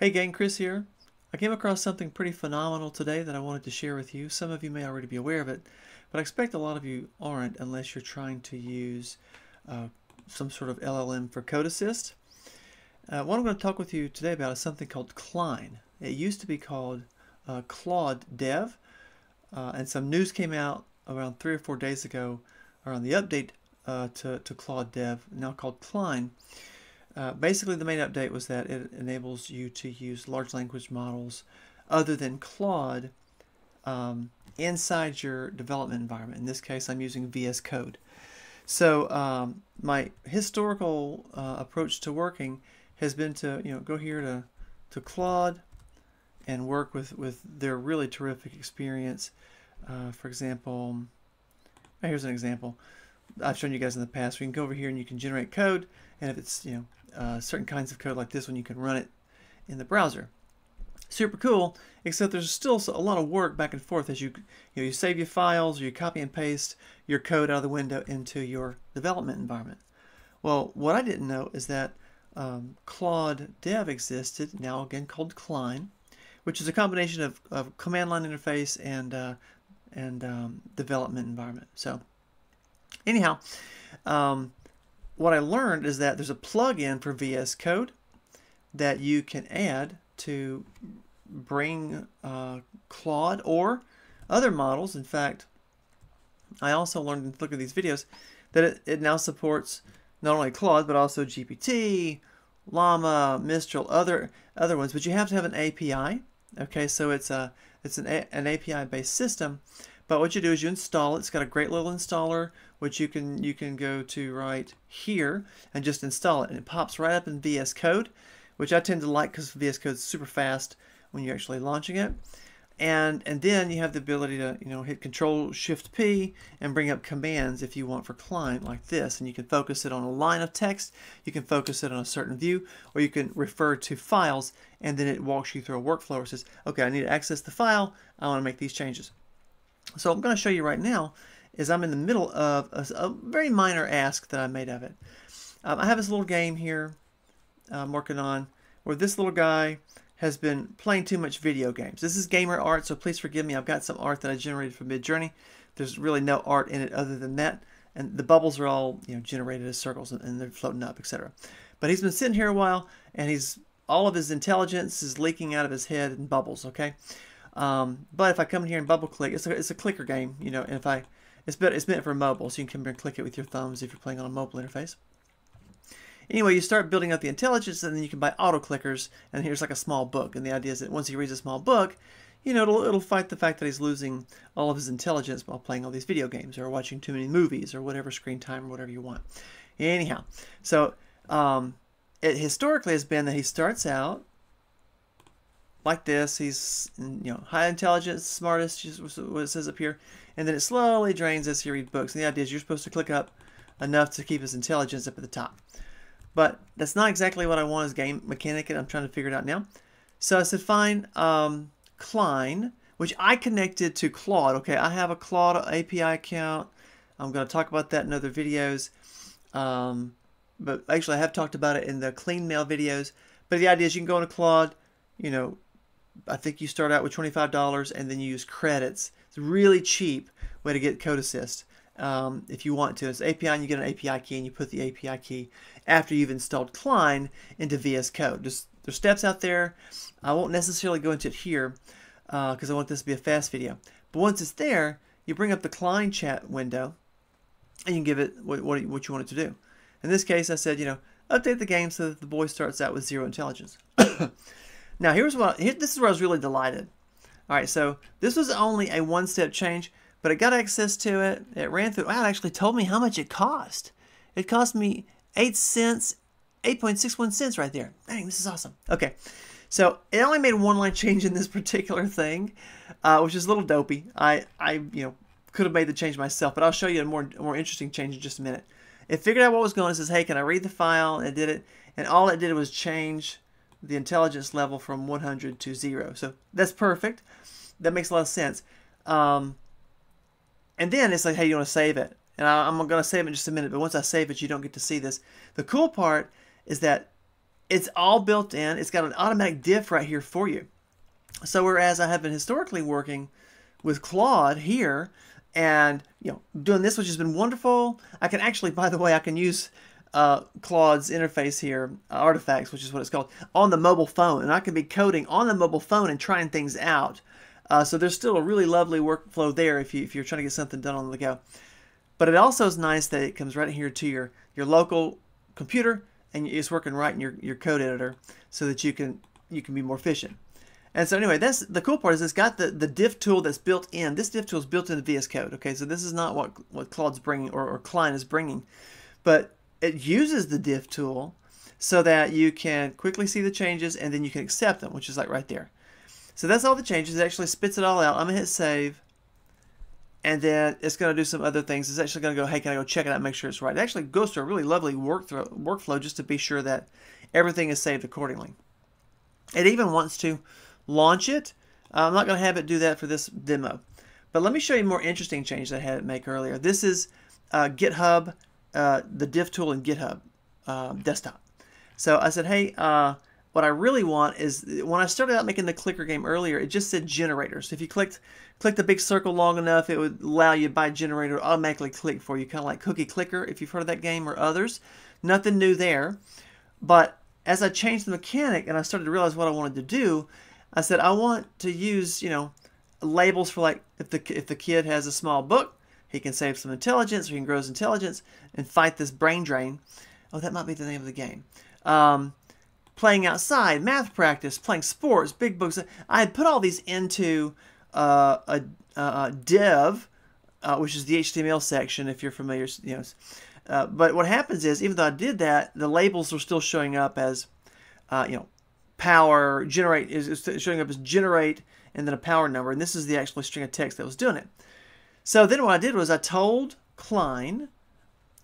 Hey gang, Chris here. I came across something pretty phenomenal today that I wanted to share with you. Some of you may already be aware of it, but I expect a lot of you aren't unless you're trying to use uh, some sort of LLM for code assist. Uh, what I'm going to talk with you today about is something called Cline. It used to be called uh, Claude Dev, uh, and some news came out around three or four days ago around the update uh, to, to Claude Dev, now called Cline. Uh, basically, the main update was that it enables you to use large language models other than Claude um, inside your development environment. In this case, I'm using VS Code. So um, my historical uh, approach to working has been to you know go here to to Claude and work with with their really terrific experience. Uh, for example, here's an example. I've shown you guys in the past. We can go over here and you can generate code, and if it's you know uh, certain kinds of code like this one, you can run it in the browser. Super cool, except there's still a lot of work back and forth as you you, know, you save your files, or you copy and paste your code out of the window into your development environment. Well, what I didn't know is that um, Claude Dev existed, now again called Cline, which is a combination of, of command line interface and uh, and um, development environment. So anyhow, um, what I learned is that there's a plugin for VS Code that you can add to bring uh, Claude or other models. In fact, I also learned in looking at these videos that it, it now supports not only Claude but also GPT, Llama, Mistral, other other ones. But you have to have an API. Okay, so it's a it's an, an API based system. But what you do is you install it. It's got a great little installer which you can you can go to right here and just install it. And it pops right up in VS Code which I tend to like because VS Code is super fast when you're actually launching it. And and then you have the ability to you know hit control shift P and bring up commands if you want for Cline like this. And you can focus it on a line of text you can focus it on a certain view or you can refer to files and then it walks you through a workflow it says okay I need to access the file. I want to make these changes so I'm going to show you right now is I'm in the middle of a, a very minor ask that I made of it. Um, I have this little game here I'm working on where this little guy has been playing too much video games. This is gamer art, so please forgive me. I've got some art that I generated from Midjourney. There's really no art in it other than that. And the bubbles are all you know generated as circles and they're floating up, etc. But he's been sitting here a while and he's all of his intelligence is leaking out of his head in bubbles, okay? Um, but if I come in here and bubble click, it's a, it's a clicker game, you know, and if I it's, better, it's meant for mobile, so you can come here and click it with your thumbs if you're playing on a mobile interface. Anyway, you start building up the intelligence, and then you can buy auto clickers, and here's like a small book. And the idea is that once he reads a small book, you know, it'll, it'll fight the fact that he's losing all of his intelligence while playing all these video games or watching too many movies or whatever screen time or whatever you want. Anyhow, so um, it historically has been that he starts out like this. He's you know high intelligence, smartest, just what it says up here, and then it slowly drains as he reads books. And the idea is you're supposed to click up enough to keep his intelligence up at the top. But that's not exactly what I want as game mechanic, and I'm trying to figure it out now. So I said, fine, um, Cline, which I connected to Claude. Okay, I have a Claude API account. I'm going to talk about that in other videos. Um, but actually, I have talked about it in the clean mail videos. But the idea is you can go into Claude, you know, I think you start out with $25 and then you use credits. It's a really cheap way to get Code Assist um, if you want to. It's API and you get an API key and you put the API key after you've installed Cline into VS Code. Just, there's steps out there. I won't necessarily go into it here because uh, I want this to be a fast video. But once it's there, you bring up the Cline chat window and you can give it what, what, what you want it to do. In this case, I said, you know, update the game so that the boy starts out with zero intelligence. Now here's what here, this is where I was really delighted. All right, so this was only a one-step change, but I got access to it. It ran through. Wow, it actually told me how much it cost. It cost me eight cents, 8.61 cents right there. Dang, this is awesome. Okay, so it only made one line change in this particular thing, uh, which is a little dopey. I, I, you know, could have made the change myself, but I'll show you a more, more interesting change in just a minute. It figured out what was going on. It says, hey, can I read the file? And it did it. And all it did was change the intelligence level from 100 to 0. So that's perfect. That makes a lot of sense. Um, and then it's like, hey, you want to save it. And I, am going to save it in just a minute, but once I save it, you don't get to see this. The cool part is that it's all built in. It's got an automatic diff right here for you. So whereas I have been historically working with Claude here and you know doing this, which has been wonderful, I can actually, by the way, I can use uh, Claude's interface here, uh, Artifacts, which is what it's called, on the mobile phone, and I can be coding on the mobile phone and trying things out. Uh, so there's still a really lovely workflow there if you if you're trying to get something done on the go. But it also is nice that it comes right here to your your local computer and it's working right in your, your code editor so that you can you can be more efficient. And so anyway, that's the cool part is it's got the, the diff tool that's built in. This diff tool is built into VS Code. Okay, so this is not what what Claude's bringing or, or Cline is bringing, but it uses the diff tool so that you can quickly see the changes and then you can accept them, which is like right there. So that's all the changes. It actually spits it all out. I'm gonna hit save, and then it's gonna do some other things. It's actually gonna go, hey, can I go check it out, make sure it's right. It actually goes through a really lovely workflow just to be sure that everything is saved accordingly. It even wants to launch it. I'm not gonna have it do that for this demo, but let me show you a more interesting change that I had it make earlier. This is uh, GitHub uh, the diff tool in GitHub uh, desktop. So I said, hey, uh, what I really want is when I started out making the clicker game earlier, it just said generator. So if you clicked click the big circle long enough, it would allow you by generator to automatically click for you, kind of like Cookie Clicker if you've heard of that game or others. Nothing new there. But as I changed the mechanic and I started to realize what I wanted to do, I said I want to use, you know, labels for like if the if the kid has a small book, he can save some intelligence, he can grow his intelligence and fight this brain drain. Oh, that might be the name of the game. Um, playing outside, math practice, playing sports, big books. I had put all these into uh, a, a, div, uh, which is the HTML section, if you're familiar. You know, uh, but what happens is, even though I did that, the labels are still showing up as, uh, you know, power generate is showing up as generate and then a power number, and this is the actual string of text that was doing it. So then what I did was I told Cline,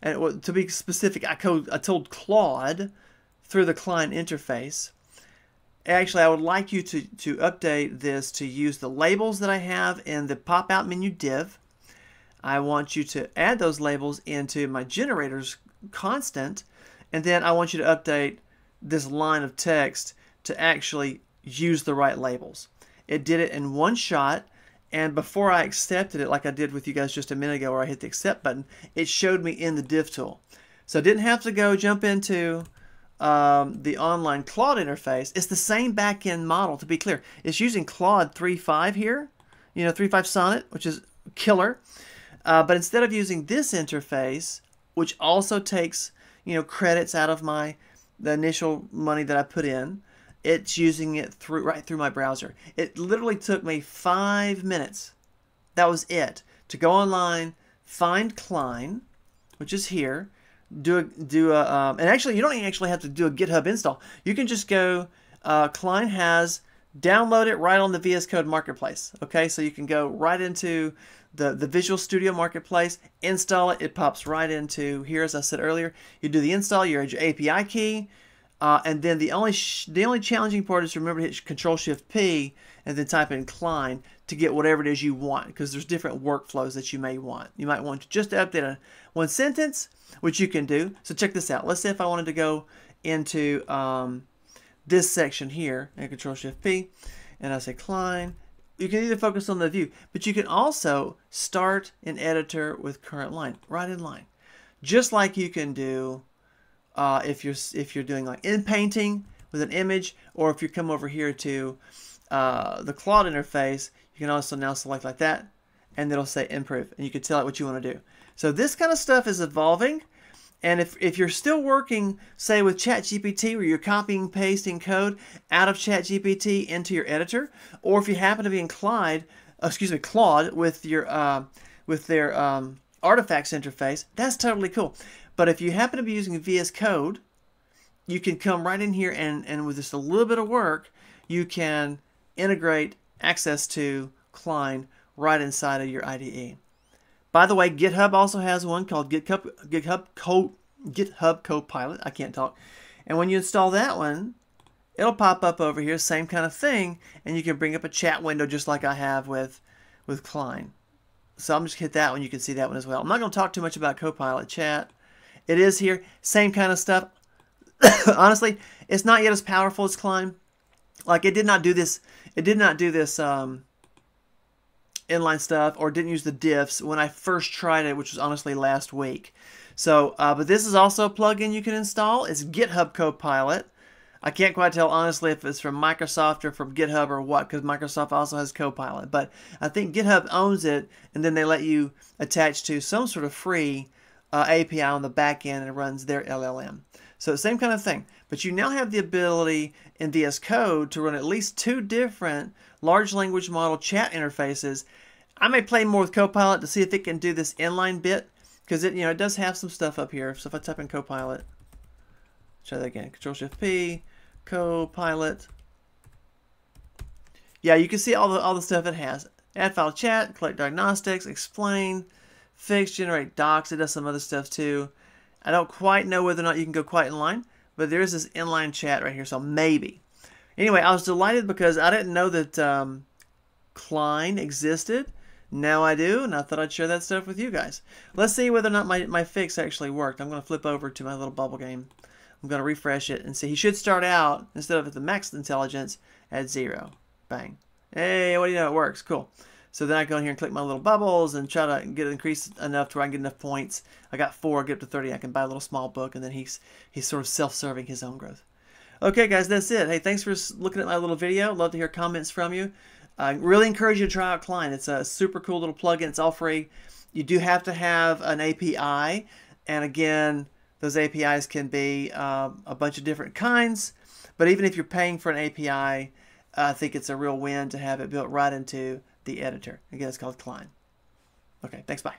and to be specific, I, I told Claude through the Cline interface, actually I would like you to, to update this to use the labels that I have in the pop-out menu div. I want you to add those labels into my generators constant, and then I want you to update this line of text to actually use the right labels. It did it in one shot and before I accepted it, like I did with you guys just a minute ago where I hit the accept button, it showed me in the diff tool. So I didn't have to go jump into um, the online Claude interface. It's the same backend model, to be clear. It's using Claude 3.5 here, you know, 3.5 Sonnet, which is killer. Uh, but instead of using this interface, which also takes, you know, credits out of my the initial money that I put in, it's using it through right through my browser. It literally took me five minutes. That was it to go online, find Cline, which is here, do a do a um, and actually you don't actually have to do a GitHub install. You can just go. Uh, Cline has download it right on the VS Code Marketplace. Okay, so you can go right into the, the Visual Studio Marketplace, install it, it pops right into here, as I said earlier. You do the install, you add your API key, uh, and then the only the only challenging part is remember to hit Control Shift P and then type in Cline to get whatever it is you want because there's different workflows that you may want. You might want to just update a, one sentence, which you can do. So check this out. Let's say if I wanted to go into um, this section here and Control Shift P, and I say Cline. You can either focus on the view, but you can also start an editor with current line, right in line, just like you can do uh, if you're if you're doing like in painting with an image, or if you come over here to uh, the Claude interface, you can also now select like that, and it'll say improve, and you can tell it what you want to do. So this kind of stuff is evolving. And if, if you're still working, say, with ChatGPT, where you're copying, pasting code out of ChatGPT into your editor, or if you happen to be in Clyde, excuse me, Claude with your uh, with their um, artifacts interface, that's totally cool. But if you happen to be using VS Code, you can come right in here and, and with just a little bit of work, you can integrate access to Cline right inside of your IDE. By the way, GitHub also has one called GitHub, GitHub, Co, GitHub Copilot. I can't talk. And when you install that one, it'll pop up over here, same kind of thing, and you can bring up a chat window just like I have with, with Cline. So I'm just hit that one. You can see that one as well. I'm not going to talk too much about Copilot chat. It is here. Same kind of stuff. honestly, it's not yet as powerful as Cline. Like it did not do this. It did not do this um, inline stuff, or didn't use the diffs when I first tried it, which was honestly last week. So, uh, but this is also a plugin you can install. It's GitHub Copilot. I can't quite tell honestly if it's from Microsoft or from GitHub or what, because Microsoft also has Copilot. But I think GitHub owns it, and then they let you attach to some sort of free uh, API on the back end and runs their LLM. So same kind of thing. But you now have the ability in VS Code to run at least two different large language model chat interfaces. I may play more with Copilot to see if it can do this inline bit because it you know it does have some stuff up here. So if I type in Copilot, try that again. Control Shift P, Copilot. Yeah, you can see all the all the stuff it has. Add file chat, collect diagnostics, explain, fix, generate docs. It does some other stuff too. I don't quite know whether or not you can go quite inline, but there is this inline chat right here, so maybe. Anyway, I was delighted because I didn't know that um, Cline existed. Now I do, and I thought I'd share that stuff with you guys. Let's see whether or not my, my fix actually worked. I'm going to flip over to my little bubble game. I'm going to refresh it and see. He should start out, instead of at the max intelligence, at zero. Bang. Hey, what do you know? It works. Cool. So then I go in here and click my little bubbles and try to get it increased enough to where I can get enough points. I got four, I get up to 30. I can buy a little small book, and then he's he's sort of self-serving his own growth. Okay, guys, that's it. Hey, thanks for looking at my little video. Love to hear comments from you. I really encourage you to try out Cline. It's a super cool little plugin. It's all free. You do have to have an API, and again, those APIs can be um, a bunch of different kinds. But even if you're paying for an API, I think it's a real win to have it built right into the editor. Again, it's called Cline. Okay, thanks, bye.